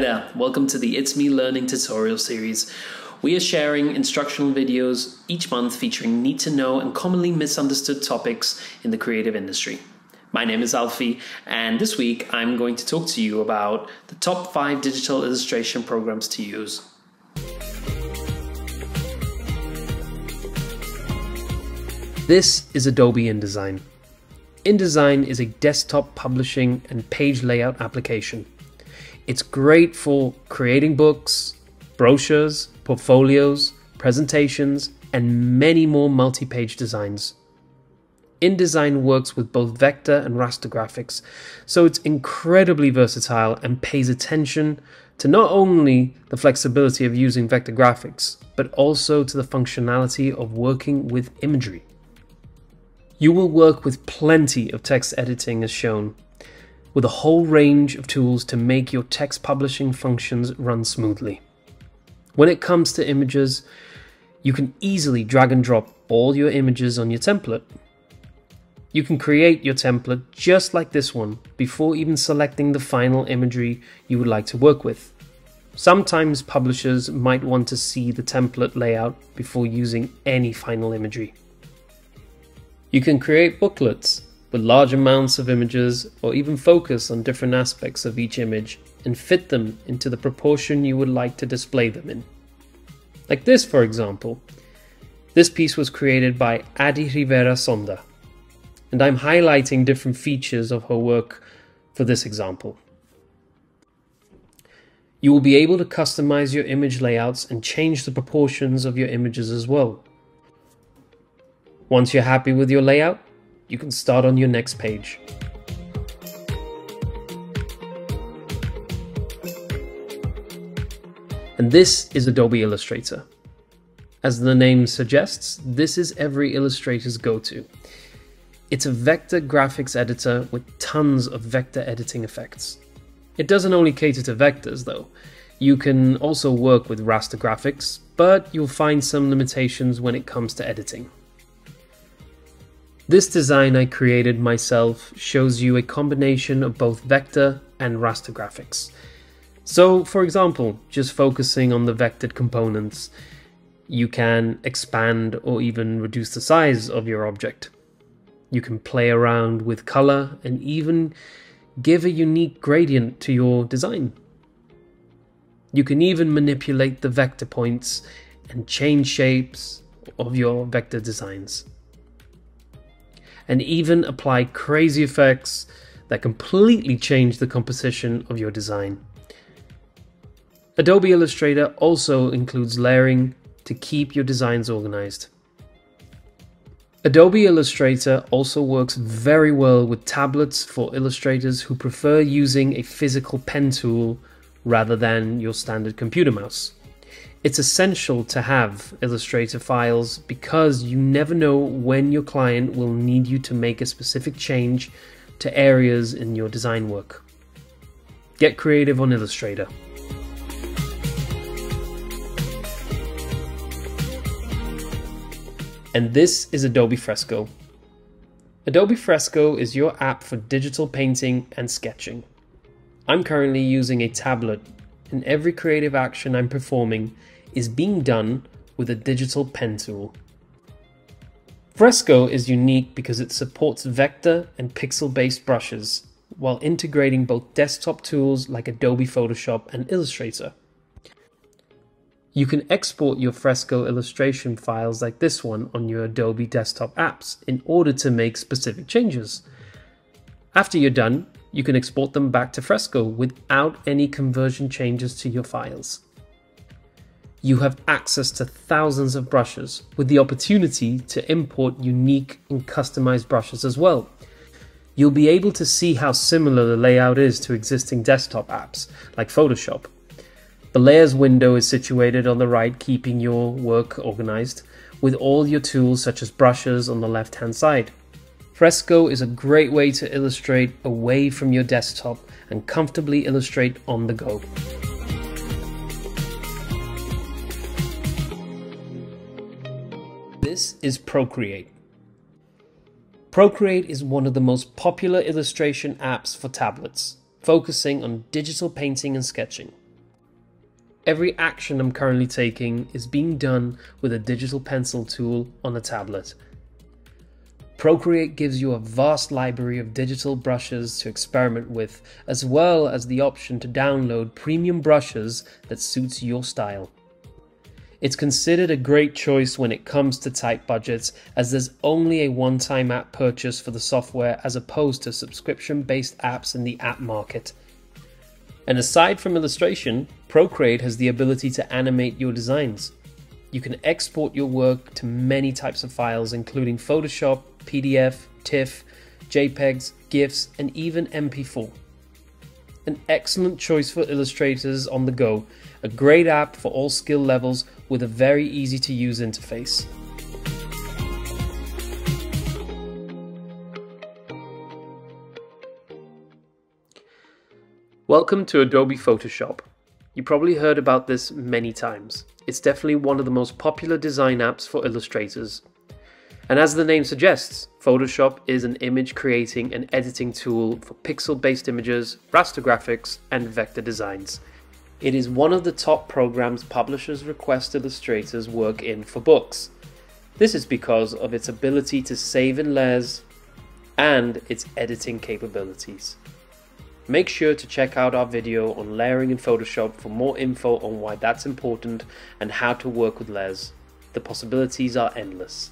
there. Welcome to the ITSme Learning tutorial series. We are sharing instructional videos each month featuring need to know and commonly misunderstood topics in the creative industry. My name is Alfie, and this week I'm going to talk to you about the top five digital illustration programs to use. This is Adobe InDesign. InDesign is a desktop publishing and page layout application. It's great for creating books, brochures, portfolios, presentations, and many more multi page designs. InDesign works with both vector and raster graphics, so it's incredibly versatile and pays attention to not only the flexibility of using vector graphics, but also to the functionality of working with imagery. You will work with plenty of text editing as shown, with a whole range of tools to make your text publishing functions run smoothly. When it comes to images, you can easily drag and drop all your images on your template. You can create your template just like this one before even selecting the final imagery you would like to work with. Sometimes publishers might want to see the template layout before using any final imagery. You can create booklets with large amounts of images or even focus on different aspects of each image and fit them into the proportion you would like to display them in. Like this, for example. This piece was created by Adi Rivera Sonda, and I'm highlighting different features of her work for this example. You will be able to customize your image layouts and change the proportions of your images as well. Once you're happy with your layout, you can start on your next page. And this is Adobe Illustrator. As the name suggests, this is every illustrator's go-to. It's a vector graphics editor with tons of vector editing effects. It doesn't only cater to vectors though. You can also work with raster graphics, but you'll find some limitations when it comes to editing. This design I created myself shows you a combination of both vector and raster graphics. So, for example, just focusing on the vectored components, you can expand or even reduce the size of your object. You can play around with color and even give a unique gradient to your design. You can even manipulate the vector points and change shapes of your vector designs and even apply crazy effects that completely change the composition of your design. Adobe Illustrator also includes layering to keep your designs organized. Adobe Illustrator also works very well with tablets for illustrators who prefer using a physical pen tool rather than your standard computer mouse. It's essential to have Illustrator files because you never know when your client will need you to make a specific change to areas in your design work. Get creative on Illustrator. And this is Adobe Fresco. Adobe Fresco is your app for digital painting and sketching. I'm currently using a tablet and every creative action I'm performing is being done with a digital pen tool. Fresco is unique because it supports vector and pixel based brushes while integrating both desktop tools like Adobe Photoshop and Illustrator. You can export your Fresco illustration files like this one on your Adobe desktop apps in order to make specific changes. After you're done, you can export them back to Fresco without any conversion changes to your files. You have access to thousands of brushes with the opportunity to import unique and customized brushes as well. You'll be able to see how similar the layout is to existing desktop apps like Photoshop. The layers window is situated on the right, keeping your work organized, with all your tools such as brushes on the left hand side. Fresco is a great way to illustrate away from your desktop and comfortably illustrate on the go. This is Procreate. Procreate is one of the most popular illustration apps for tablets, focusing on digital painting and sketching. Every action I'm currently taking is being done with a digital pencil tool on a tablet. Procreate gives you a vast library of digital brushes to experiment with, as well as the option to download premium brushes that suits your style. It's considered a great choice when it comes to tight budgets, as there's only a one time app purchase for the software as opposed to subscription based apps in the app market. And aside from illustration, Procreate has the ability to animate your designs. You can export your work to many types of files, including Photoshop, PDF, TIFF, JPEGs, GIFs, and even MP4 an excellent choice for illustrators on the go, a great app for all skill levels with a very easy to use interface. Welcome to Adobe Photoshop. You probably heard about this many times. It's definitely one of the most popular design apps for illustrators. And as the name suggests, Photoshop is an image creating and editing tool for pixel based images, raster graphics, and vector designs. It is one of the top programs publishers request illustrators work in for books. This is because of its ability to save in layers and its editing capabilities. Make sure to check out our video on layering in Photoshop for more info on why that's important and how to work with layers. The possibilities are endless.